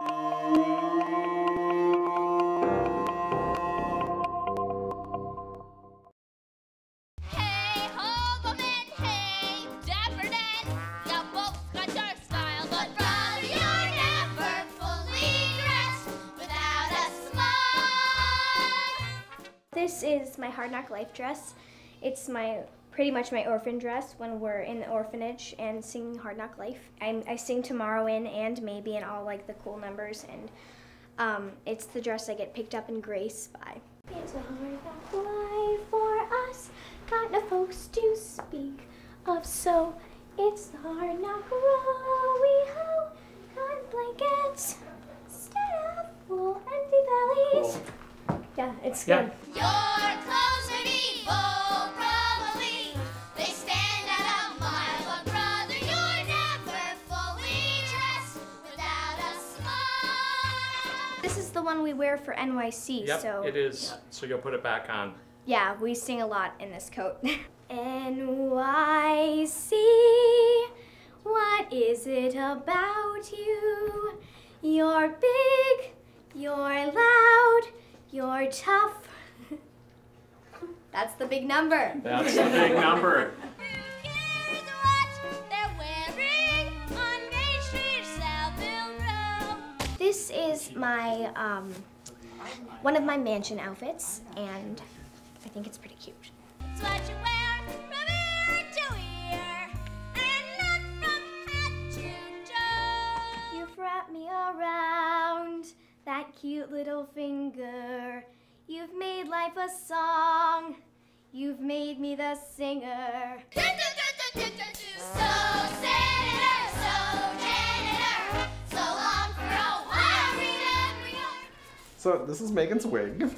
This is my Hard Knock Life dress. It's my pretty much my orphan dress when we're in the orphanage and singing Hard Knock Life. I'm, I sing Tomorrow in and maybe in all like the cool numbers, and um, it's the dress I get picked up in Grace by. It's a hard knock life for us, got no folks to speak of, so it's the hard knock row we hoe, got blankets instead of full empty bellies. Yeah, it's Yeah. good. The one we wear for NYC, Yep, so it is. So you'll put it back on. yeah, we sing a lot in this coat. NYC, what is it about you? You're big, you're loud, you're tough. That's the big number. That's the big number. My um, one of my mansion outfits, and I think it's pretty cute. It's what you wear from ear to ear, and not from head to toe. You've wrapped me around that cute little finger. You've made life a song. You've made me the singer. So senator, So this is Megan's wig.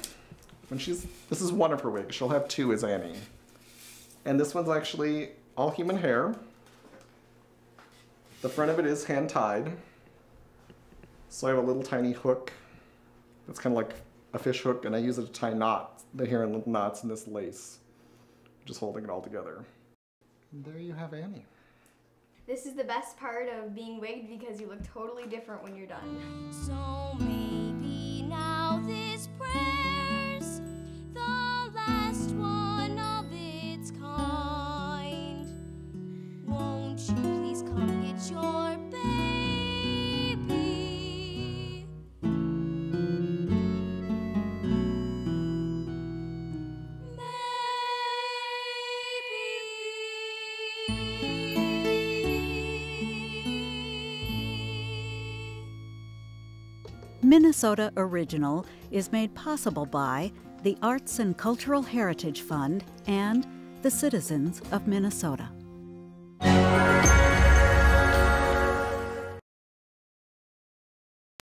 When she's this is one of her wigs. She'll have two as Annie. And this one's actually all human hair. The front of it is hand tied. So I have a little tiny hook. It's kind of like a fish hook, and I use it to tie knots, the hair in little knots in this lace, just holding it all together. And there you have Annie. This is the best part of being wigged because you look totally different when you're done. So Minnesota Original is made possible by the Arts and Cultural Heritage Fund and the citizens of Minnesota.